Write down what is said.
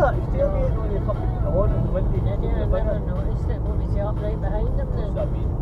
that? He's tailgating on the fucking lawn and the windy. Yeah, yeah, I never noticed it. What was he up right behind him then? Mean.